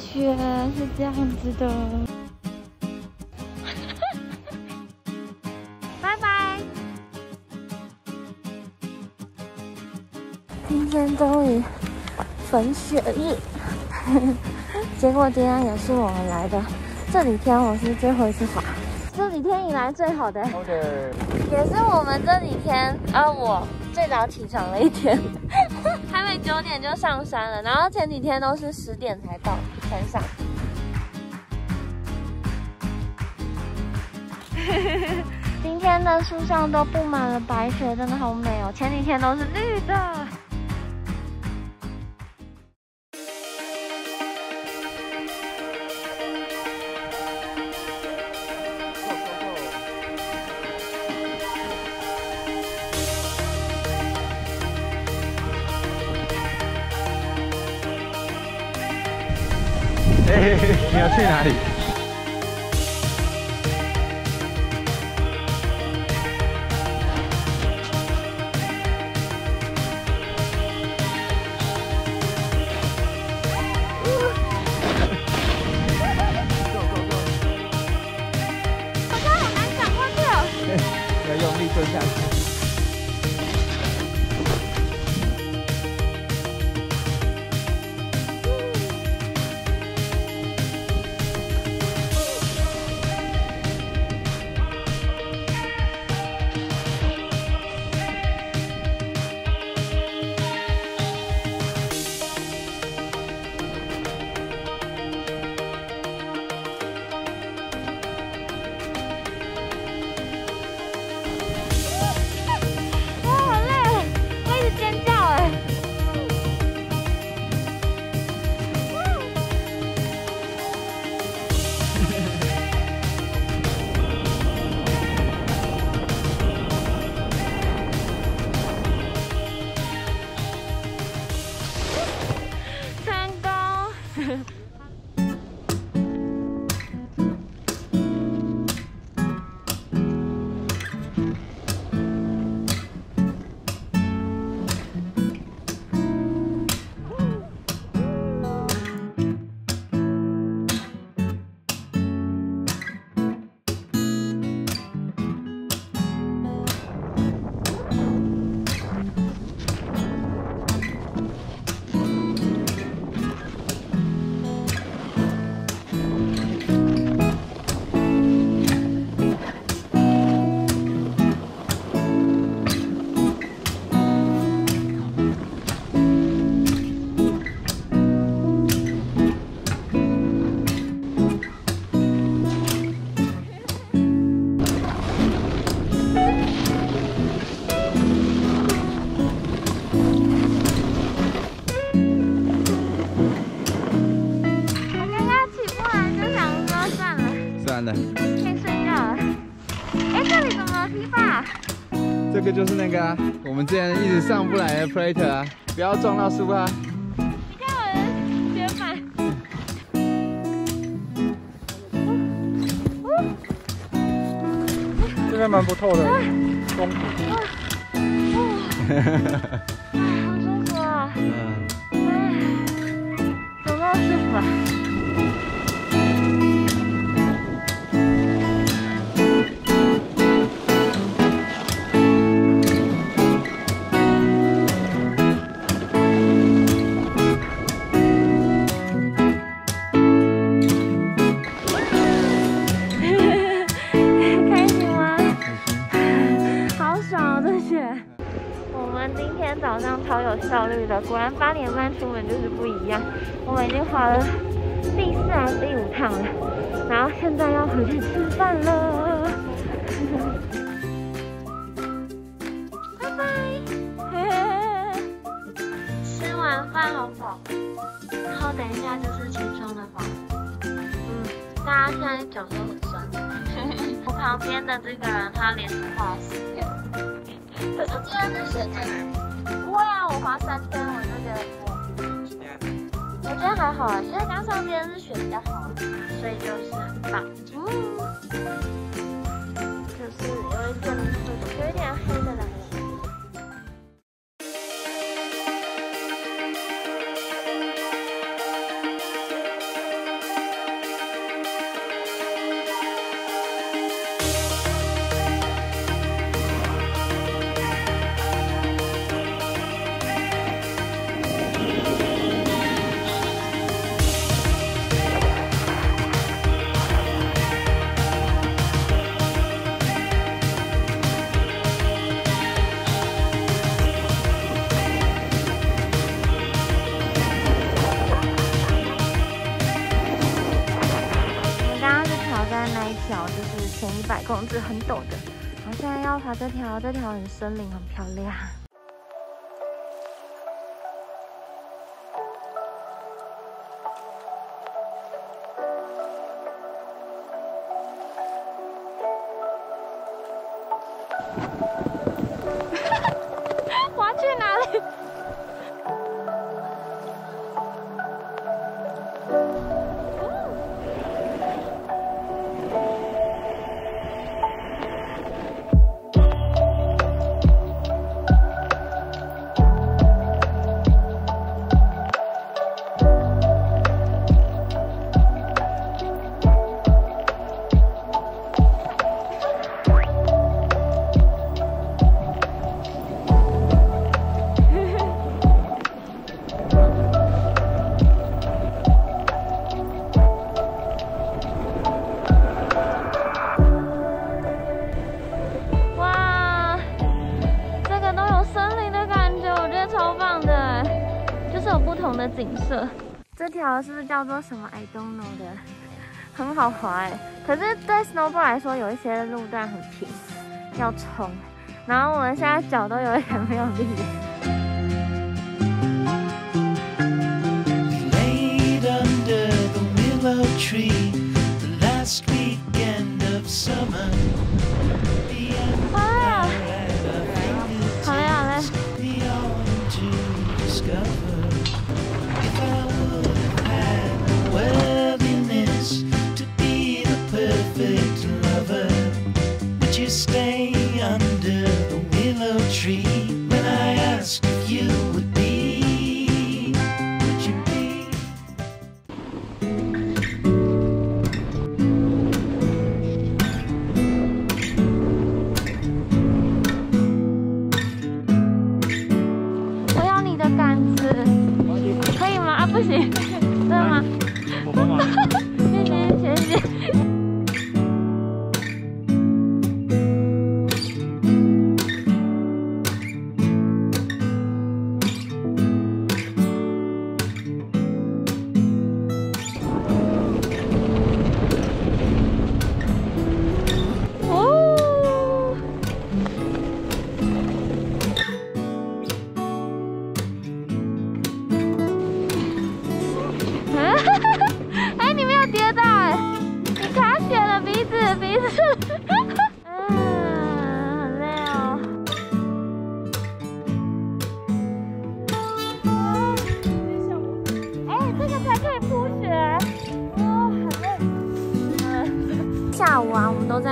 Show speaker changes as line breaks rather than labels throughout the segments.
雪是这样子的。拜拜。今天终于粉雪日，结果今天也是我们来的这几天，我是最后一次滑，这几天以来最好的，也是我们这几天啊我。最早起床的一天，还没九点就上山了，然后前几天都是十点才到山上。今天的树上都布满了白雪，真的好美哦！前几天都是绿的。
你要去哪里？这个就是那个啊，我们之前一直上不来的 plate 啊，不要撞到树啊！
你看我的雪板，
这边蛮不错的，松土。
好舒 果然八点半出门就是不一样。我们已经滑了第四还是第五趟了，然后现在要回去吃饭了。拜拜。吃完饭好饱，然后等一下就是轻松的吧。嗯，大家现在脚都很酸。我 旁边的这个人他脸画死掉，可是今天是雪天。不会啊，我滑三天，我觉得还好啊，现在加上今天是雪比较好，所以就是很棒。嗯，就是有一点有一点黑那一条就是前一百公尺很陡的。我现在要爬这条这条很森林很漂亮。同的景色。这条是不是叫做什么 I don't know 的，很好滑哎。可是对 snowboard 来说，有一些路段很平，要冲。然后我们现在脚都有一点没有力。
laid under the willow tree the last weekend of summer.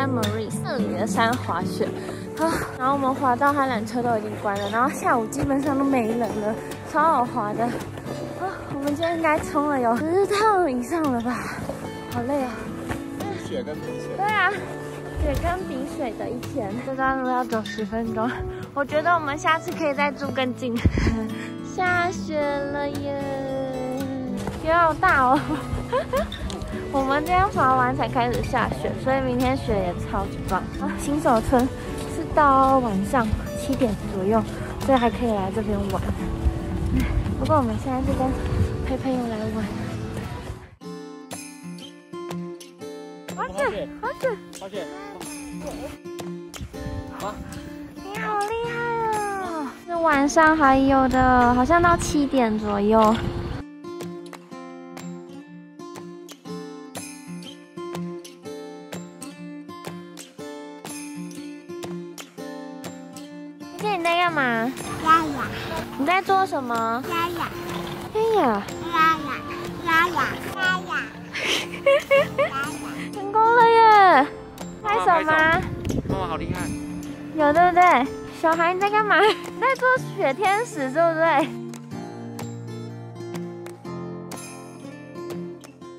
午啊，我们都在 Marie 四里的山滑雪。啊，然后我们滑到它缆车都已经关了，然后下午基本上都没人了，超好滑的。啊，我们今天应该冲了有十趟以上了吧？好累啊！
雪跟冰水。
对啊，雪跟冰水的一天，这段路要走十分钟。我觉得我们下次可以再住更近。下雪了耶，雪好大哦。我们今天滑完才开始下雪，所以明天雪也超级棒啊！新手村是到晚上七点左右，所以还可以来这边玩。不过我们现在是跟陪朋友来玩。滑雪，滑雪。
滑雪。
你好厉害哦！是晚上还有的，好像到七点左右。你在干嘛？
丫丫
你在做什么？
丫丫
哎呀，
丫丫丫丫丫丫
成功了耶！拍手吗？
妈妈好厉害。
有对不对？小孩你在干嘛？你 在做雪天使对不对？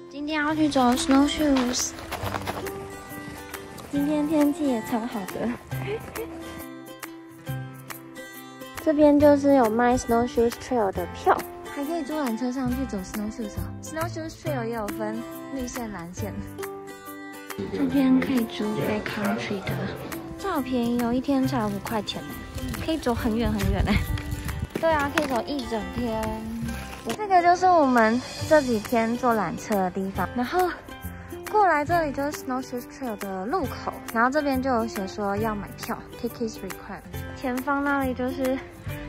今天要去走 snowshoes。今天天气也超好的。这边就是有卖 snowshoes trail 的票，还可以坐缆车上去走 snowshoes 哦。snowshoes trail 也有分绿线、蓝线。这边可以租 backcountry 的，这好便宜哦，一天才五块钱，可以走很远很远嘞。对啊，可以走一整天。这个就是我们这几天坐缆车的地方，然后过来这里就是 Snow Shoes Trail 的路口，然后这边就有写说要买票，tickets required。前方那里就是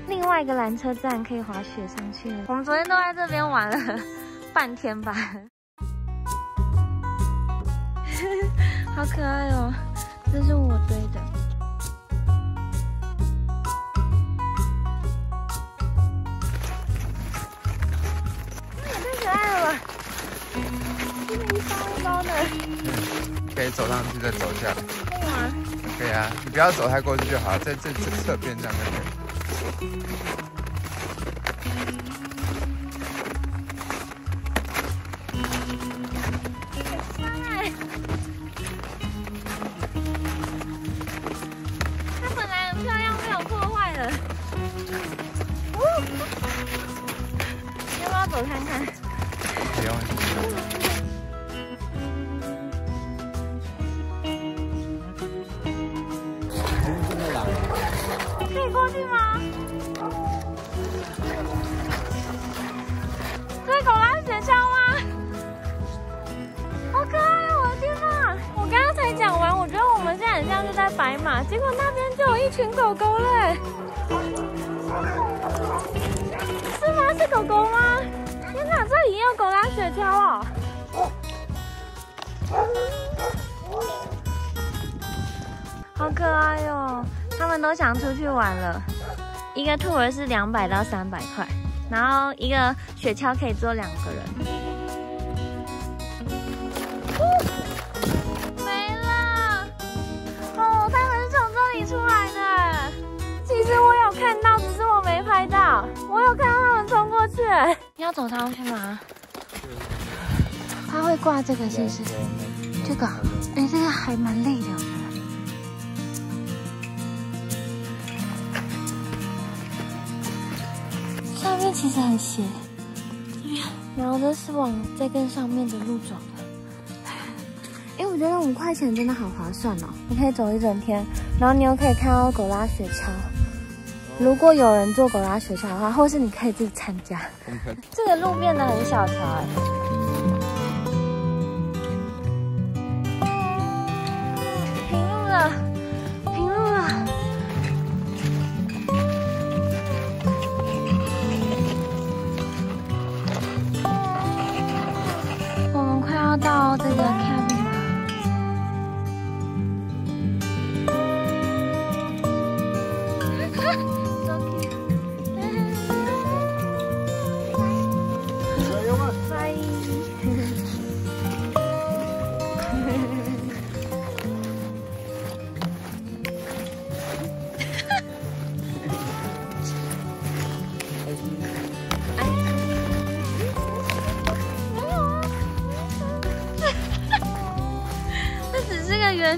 另外一个缆车站，可以滑雪上去了。我们昨天都在这边玩了 半天吧，好可爱哦！这是我堆的。可
以走上去再走下来。
可以吗？
可以啊，你不要走太过去就好，在这这侧边这样就可以。
哎它本来很漂亮，被我破坏了。哦要不要走看看？群狗狗嘞。是吗？是狗狗吗？天哪，这里也有狗拉雪橇哦！好可爱哦！他们都想出去玩了。一个兔儿是两百到三百块，然后一个雪橇可以坐两个人。到。我有看到他们冲过去。你要走上去吗？他会挂这个是不是？这个，哎，这个还蛮累的。上面其实很斜，这边，然后这是往再更上面的路走的。哎，我觉得五块钱真的好划算哦！你可以走一整天，然后你又可以看到狗拉雪橇。如果有人坐狗拉雪橇的话，或是你可以自己参加。这个路变得很小条哎。平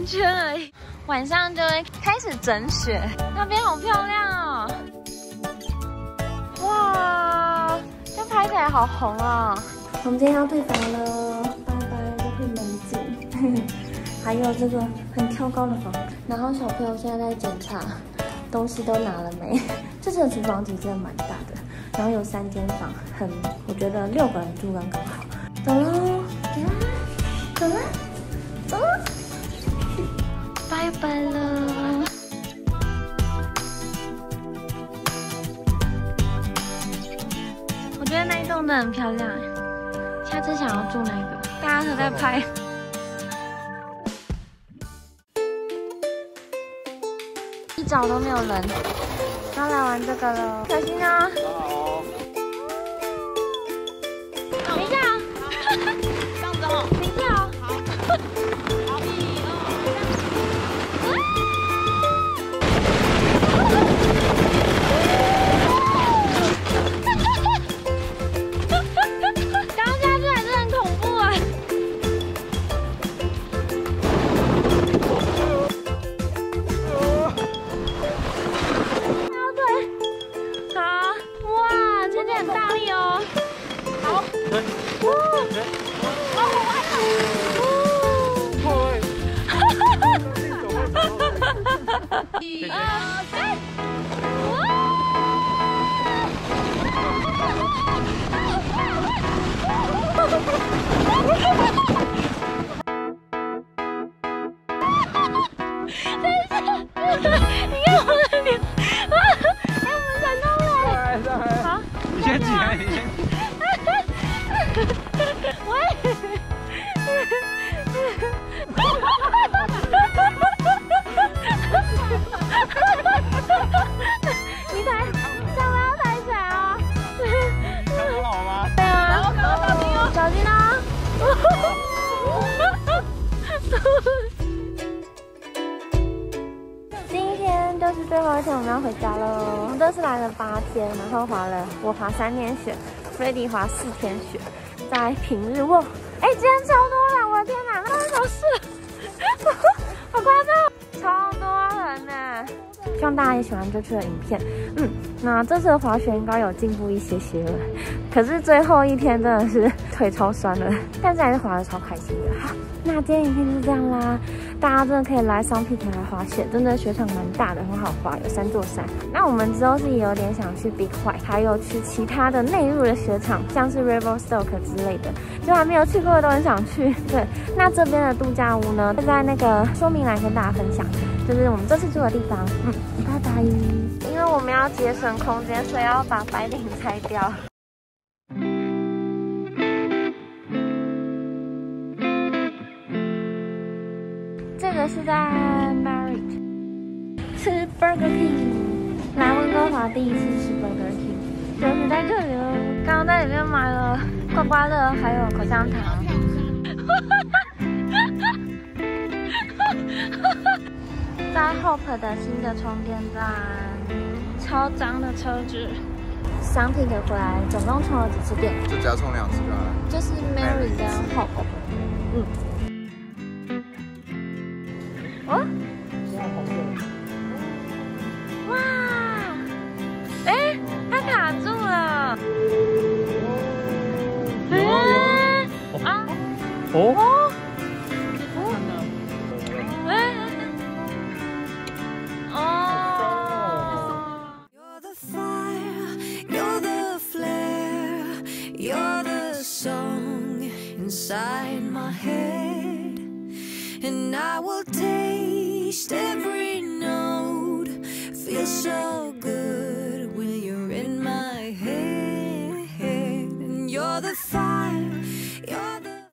圈而已，晚上就会开始整雪。那边好漂亮哦！哇，这拍起来好红哦。我们今天要退房了，拜拜，这片美景，还有这个很挑高的房。然后小朋友现在在检查东西都拿了没？这次的厨房其实真的蛮大的，然后有三间房，很，我觉得六个人住刚刚好。走喽，走啦，走啦，拜拜了。我觉得那一栋的很漂亮哎，下次想要住那个，大家都在拍。一早都没有人，要来玩这个了，小心哦。等一下啊，这样子哦，等一下哦。刚 今天就是最后一天我们要回家喽我们都是来了八天然后滑了我滑三天雪 freddy 滑四天雪在平日。哇哎今天超多人我的天哪那都是超好夸张超多人呢。希望大家也喜欢这次的影片。嗯那这次的滑雪应该有进步一些些了，可是最后一天真的是腿超酸了，但是还是滑的超开心的。好，那今天影片就这样啦，大家真的可以来 Sun Peak 来滑雪，真的雪场蛮大的，很好滑，有三座山。那我们之后是也有点想去 Big White，还有去其他的内陆的雪场，像是 River Stoke 之类的，就还没有去过的都很想去。对，那这边的度假屋呢，会在那个说明栏跟大家分享。就是我们这次住的地方，嗯，拜拜。因为我们要节省空间，所以要把白领拆掉。这个是在 Marriott 吃 Burger King，来温哥华第一次吃 Burger King，就是在这里哦。刚刚在里面买了刮刮乐，还有口香糖。在 Hope 的新的充电站，超脏的车子。商品给回来总共充了几次电？
就加充两次就好了。
就是 Mary 跟 Hope。嗯。哦。哇！哎，它卡住了。哎。啊。哦。